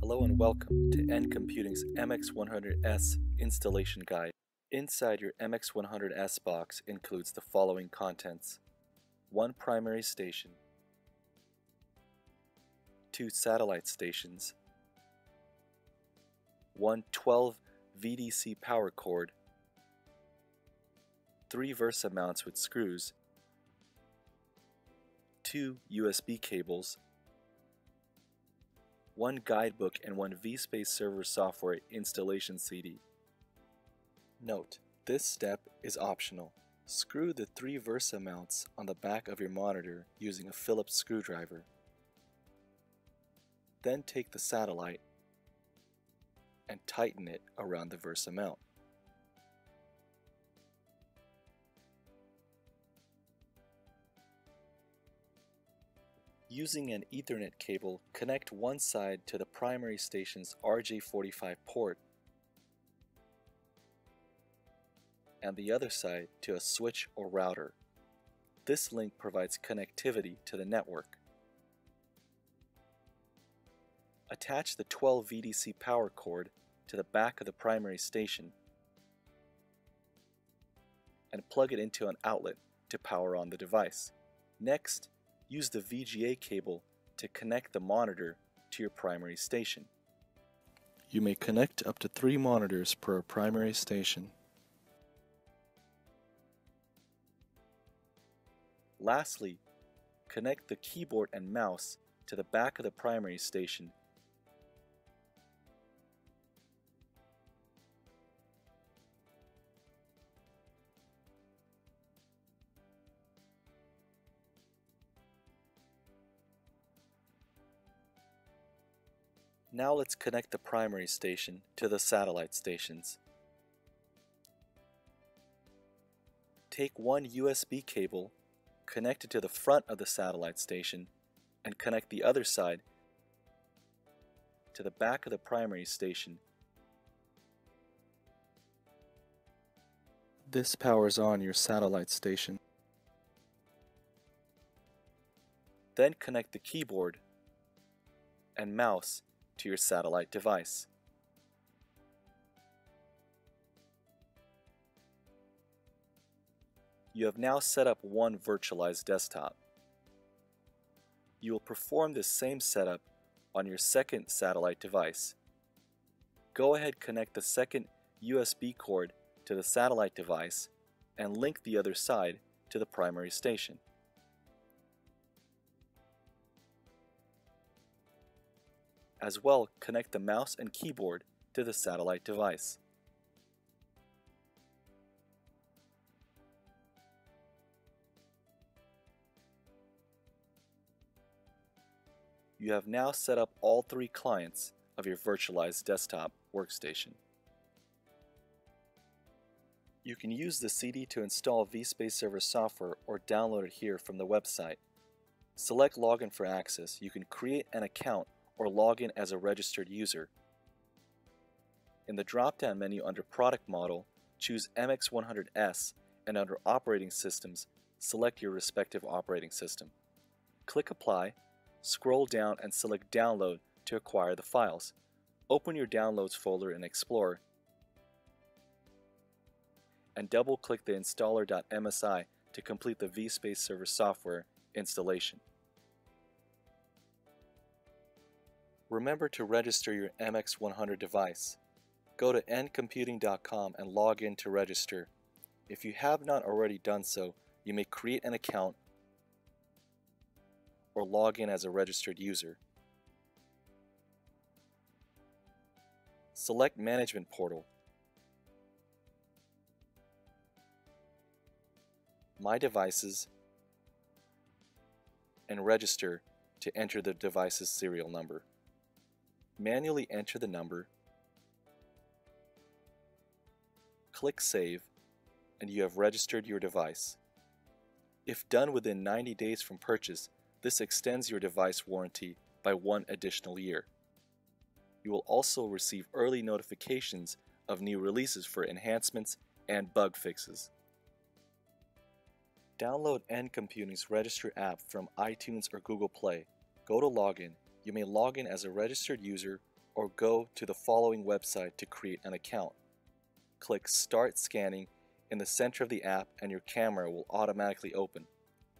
Hello and welcome to NComputing's MX100S installation guide. Inside your MX100S box includes the following contents. One primary station, two satellite stations, one 12 VDC power cord, three VESA mounts with screws, two USB cables, one guidebook and one vSpace server software installation CD. Note, this step is optional. Screw the three VESA mounts on the back of your monitor using a Phillips screwdriver. Then take the satellite and tighten it around the VESA mount. Using an Ethernet cable, connect one side to the primary station's RJ45 port and the other side to a switch or router. This link provides connectivity to the network. Attach the 12 VDC power cord to the back of the primary station and plug it into an outlet to power on the device. Next, use the VGA cable to connect the monitor to your primary station. You may connect up to three monitors per primary station. Lastly, connect the keyboard and mouse to the back of the primary station Now let's connect the primary station to the satellite stations. Take one USB cable, connect it to the front of the satellite station, and connect the other side to the back of the primary station. This powers on your satellite station. Then connect the keyboard and mouse to your satellite device. You have now set up one virtualized desktop. You will perform this same setup on your second satellite device. Go ahead connect the second USB cord to the satellite device and link the other side to the primary station. As well, connect the mouse and keyboard to the satellite device. You have now set up all three clients of your virtualized desktop workstation. You can use the CD to install vSpace Server software or download it here from the website. Select Login for access. You can create an account or log in as a registered user. In the drop-down menu under Product Model, choose MX100S and under Operating Systems, select your respective operating system. Click Apply, scroll down and select Download to acquire the files. Open your Downloads folder in Explorer and double-click the installer.msi to complete the vSpace Server software installation. Remember to register your MX100 device. Go to ncomputing.com and log in to register. If you have not already done so, you may create an account or log in as a registered user. Select Management Portal. My Devices and register to enter the device's serial number manually enter the number, click Save, and you have registered your device. If done within 90 days from purchase, this extends your device warranty by one additional year. You will also receive early notifications of new releases for enhancements and bug fixes. Download NComputing's Register app from iTunes or Google Play. Go to Login you may log in as a registered user or go to the following website to create an account. Click Start Scanning in the center of the app and your camera will automatically open.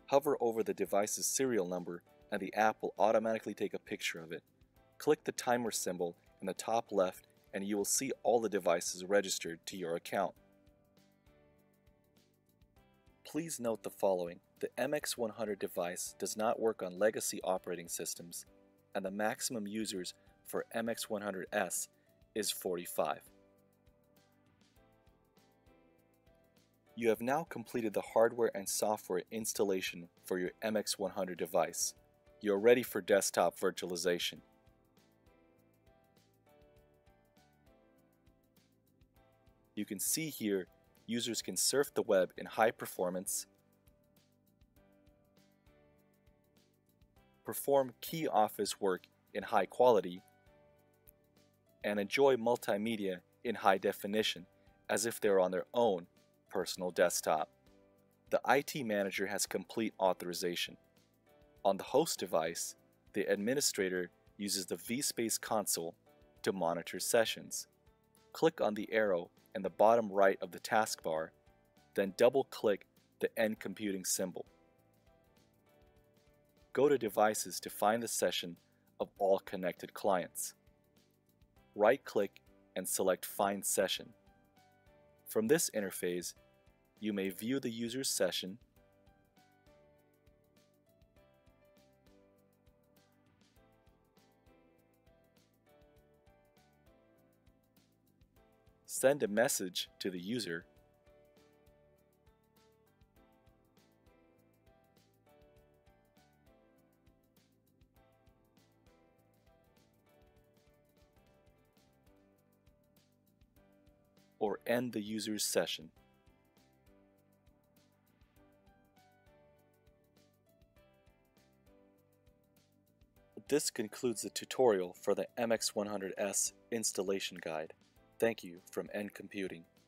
Hover over the device's serial number and the app will automatically take a picture of it. Click the timer symbol in the top left and you will see all the devices registered to your account. Please note the following. The MX100 device does not work on legacy operating systems, and the maximum users for MX100S is 45. You have now completed the hardware and software installation for your MX100 device. You are ready for desktop virtualization. You can see here users can surf the web in high performance, perform key office work in high quality, and enjoy multimedia in high definition as if they're on their own personal desktop. The IT manager has complete authorization. On the host device, the administrator uses the vSpace console to monitor sessions. Click on the arrow in the bottom right of the taskbar, then double-click the NComputing symbol. Go to Devices to find the session of all connected clients. Right-click and select Find Session. From this interface, you may view the user's session, send a message to the user, or end the user's session. This concludes the tutorial for the MX100S installation guide. Thank you from NComputing.